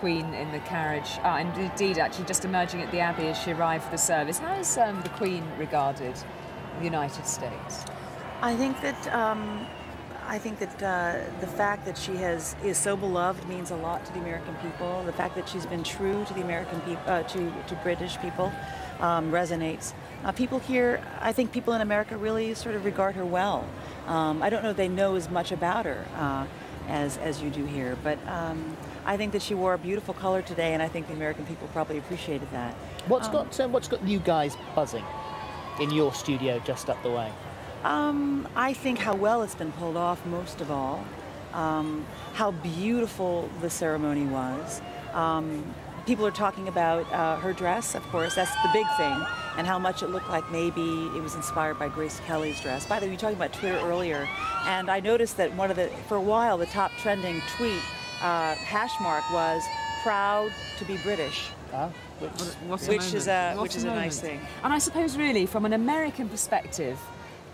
Queen in the carriage, uh, and indeed, actually, just emerging at the Abbey as she arrived for the service. How is um, the Queen regarded in the United States? I think that um, I think that uh, the fact that she has is so beloved means a lot to the American people. The fact that she's been true to the American people, uh, to to British people, um, resonates. Uh, people here, I think people in America really sort of regard her well. Um, I don't know if they know as much about her uh, as as you do here, but. I think that she wore a beautiful color today, and I think the American people probably appreciated that. What's um, got um, what's got you guys buzzing in your studio just up the way? Um, I think how well it's been pulled off, most of all. Um, how beautiful the ceremony was. Um, people are talking about uh, her dress, of course, that's the big thing, and how much it looked like maybe it was inspired by Grace Kelly's dress. By the way, you were talking about Twitter earlier, and I noticed that one of the, for a while, the top trending tweet uh, hash mark was proud to be British. Which, which is a which is a nice thing. And I suppose really from an American perspective,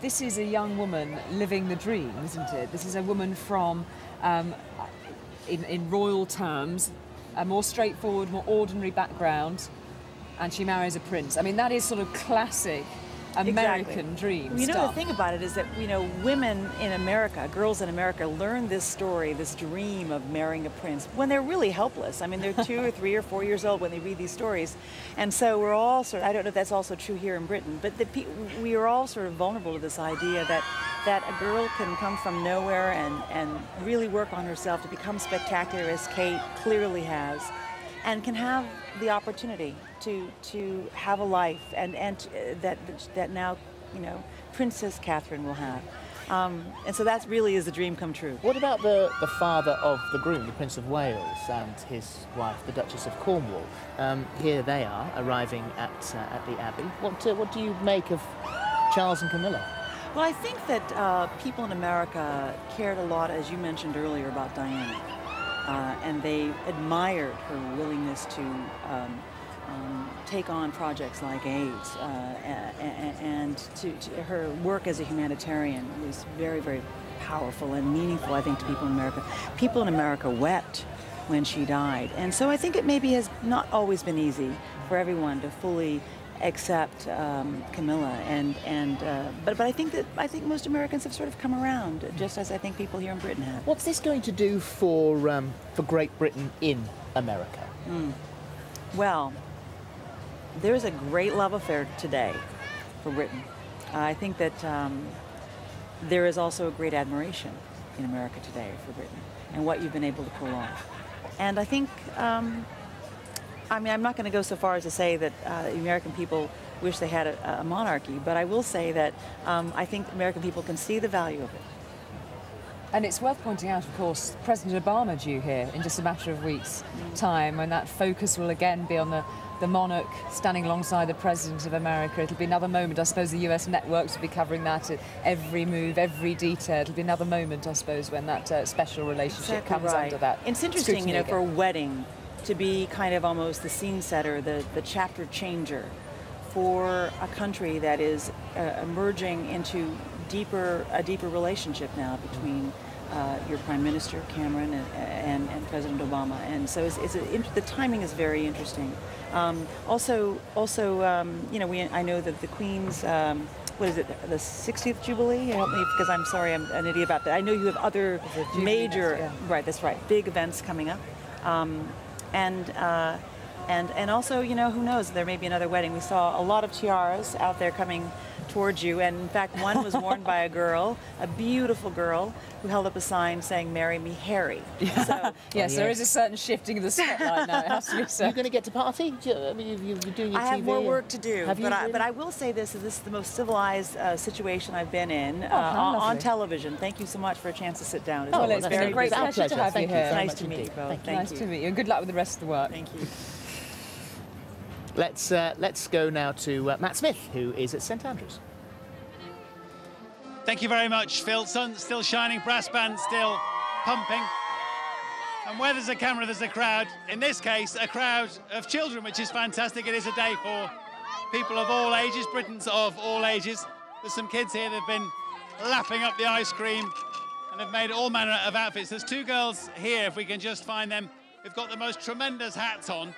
this is a young woman living the dream, isn't it? This is a woman from, um, in, in royal terms, a more straightforward, more ordinary background, and she marries a prince. I mean, that is sort of classic American exactly. dream. You know, stuff. the thing about it is that, you know, women in America, girls in America, learn this story, this dream of marrying a prince when they're really helpless. I mean, they're two or three or four years old when they read these stories. And so we're all sort of, I don't know if that's also true here in Britain, but the, we are all sort of vulnerable to this idea that that a girl can come from nowhere and, and really work on herself to become spectacular as Kate clearly has and can have the opportunity to to have a life and and uh, that that now you know Princess Catherine will have. Um, and so that really is a dream come true. What about the, the father of the groom, the Prince of Wales, and his wife, the Duchess of Cornwall? Um, here they are, arriving at, uh, at the Abbey. What, uh, what do you make of Charles and Camilla? Well, I think that uh, people in America cared a lot, as you mentioned earlier, about Diana uh, and they admired her willingness to um, um, take on projects like AIDS, uh, and to, to, her work as a humanitarian was very, very powerful and meaningful, I think, to people in America. People in America wept when she died, and so I think it maybe has not always been easy for everyone to fully accept um, Camilla, and and uh, but but I think that I think most Americans have sort of come around, just as I think people here in Britain have. What's this going to do for um, for Great Britain in America? Mm. Well, there's a great love affair today for Britain. Uh, I think that um, there is also a great admiration in America today for Britain and what you've been able to pull off. And I think um, I mean, I'm not going to go so far as to say that uh, the American people wish they had a, a, monarchy, but I will say that um, I think American people can see the value of it. And it's worth pointing out, of course, President Obama due here in just a matter of weeks' time, when that focus will again be on the, the monarch standing alongside the President of America. It'll be another moment, I suppose the US networks will be covering that at every move, every detail. It'll be another moment, I suppose, when that uh, special relationship exactly comes right. under that. It's interesting, you know, for a wedding, to be kind of almost the scene setter, the, the chapter changer for a country that is uh, emerging into deeper a deeper relationship now between uh, your Prime Minister Cameron and, and, and President Obama, and so it's, it's a, the timing is very interesting. Um, also, also, um, you know, we I know that the Queen's. Um, what is it, the 60th Jubilee? Help me, because I'm sorry, I'm an idiot about that. I know you have other major, yeah. right, that's right, big events coming up. And uh, and and also, you know, who knows? There may be another wedding. We saw a lot of tiaras out there coming towards you, and in fact, one was worn by a girl, a beautiful girl, who held up a sign saying "Marry me, Harry." So, yes, there is a certain shifting of the spotlight now. It has to be said. You're going to get to party? I mean, you, are doing your I have more work to do, have but, I, but I will say this: is this is the most civilized uh, situation I've been in oh, uh, on, television. Thank you so much for a chance to sit down. It's oh, well, it's been a great pleasure, pleasure to have Thank you here. Nice to meet you both. Thank nice to meet you, and good luck with the rest of the work. Thank you. Let's uh, let's go now to uh, Matt Smith, who is at St Andrews. Thank you very much, Phil. Sun still shining, brass band still pumping. And where there's a camera, there's a crowd. In this case, a crowd of children, which is fantastic. It is a day for people of all ages, Britons of all ages. There's some kids here that have been lapping up the ice cream and have made all manner of outfits. There's two girls here, if we can just find them who've got the most tremendous hats on.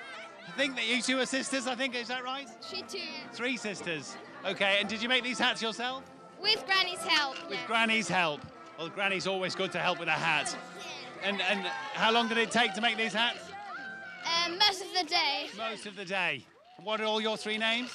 I think that you two are sisters, I think, is that right? She too. Three sisters. Okay, and did you make these hats yourself? With Granny's help. With yes. Granny's help. Well, Granny's always good to help with a hat. And, and how long did it take to make these hats? Um, most of the day. Most of the day. What are all your three names?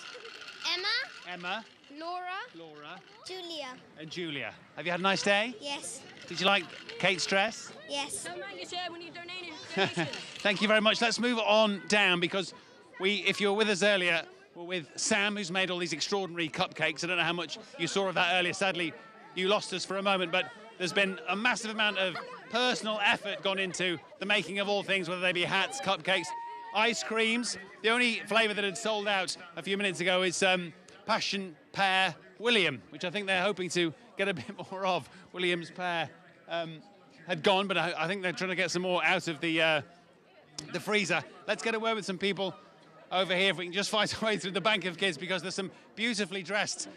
Emma, Emma, Laura, Laura, Julia. and Julia. Have you had a nice day? Yes. Did you like Kate's dress? Yes. Don't mind your shirt when you're donating. Thank you very much. Let's move on down because we, if you were with us earlier, we're with Sam, who's made all these extraordinary cupcakes. I don't know how much you saw of that earlier. Sadly, you lost us for a moment, but there's been a massive amount of personal effort gone into the making of all things, whether they be hats, cupcakes, ice creams. The only flavour that had sold out a few minutes ago is um, Passion Pear William, which I think they're hoping to get a bit more of. William's pear um, had gone, but I, I think they're trying to get some more out of the. Uh, the freezer. Let's get a word with some people over here if we can just fight our way through the bank of kids because there's some beautifully dressed